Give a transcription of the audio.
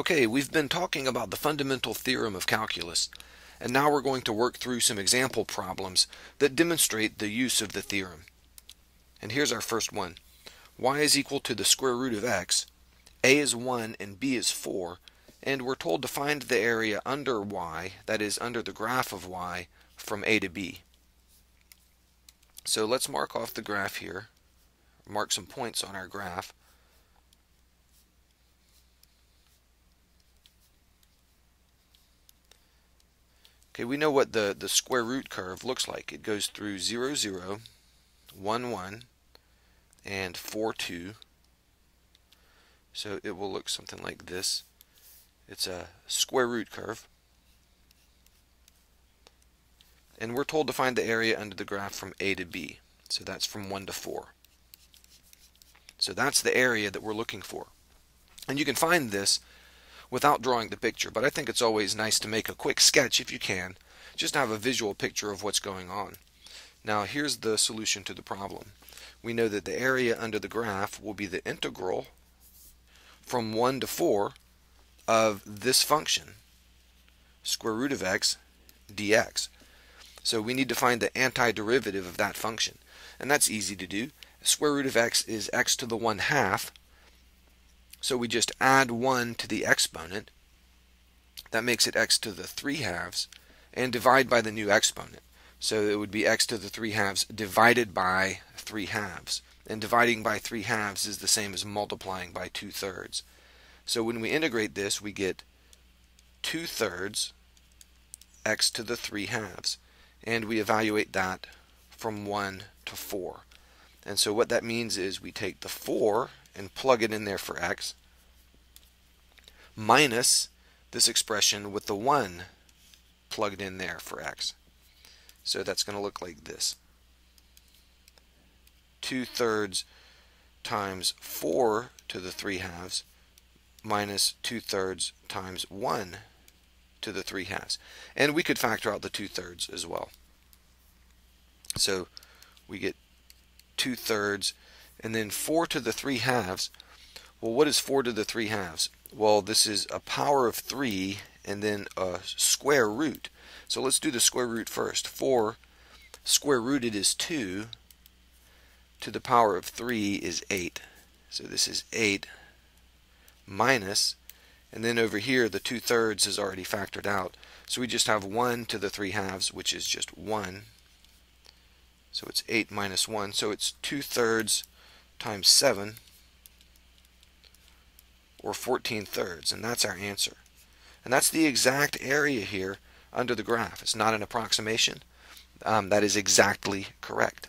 Okay, we've been talking about the fundamental theorem of calculus, and now we're going to work through some example problems that demonstrate the use of the theorem. And here's our first one. y is equal to the square root of x, a is 1 and b is 4, and we're told to find the area under y, that is under the graph of y, from a to b. So let's mark off the graph here, mark some points on our graph. Okay, we know what the, the square root curve looks like. It goes through 0, 0, 1, 1, and 4, 2. So it will look something like this. It's a square root curve. And we're told to find the area under the graph from A to B. So that's from 1 to 4. So that's the area that we're looking for. And you can find this without drawing the picture, but I think it's always nice to make a quick sketch if you can, just to have a visual picture of what's going on. Now here's the solution to the problem. We know that the area under the graph will be the integral from 1 to 4 of this function, square root of x dx. So we need to find the antiderivative of that function. And that's easy to do. Square root of x is x to the 1 half, so we just add 1 to the exponent. That makes it x to the 3 halves. And divide by the new exponent. So it would be x to the 3 halves divided by 3 halves. And dividing by 3 halves is the same as multiplying by 2 thirds. So when we integrate this, we get 2 thirds x to the 3 halves. And we evaluate that from 1 to 4. And so what that means is we take the 4 and plug it in there for x minus this expression with the 1 plugged in there for x. So that's going to look like this. 2 thirds times 4 to the 3 halves minus 2 thirds times 1 to the 3 halves. And we could factor out the 2 thirds as well. So we get 2 thirds and then 4 to the 3 halves. Well, what is 4 to the 3 halves? Well, this is a power of 3 and then a square root. So let's do the square root first. 4 square rooted is 2 to the power of 3 is 8. So this is 8 minus, and then over here the 2 thirds is already factored out. So we just have 1 to the 3 halves, which is just 1. So it's 8 minus 1. So it's 2 thirds times 7 or 14 thirds and that's our answer. And that's the exact area here under the graph. It's not an approximation. Um, that is exactly correct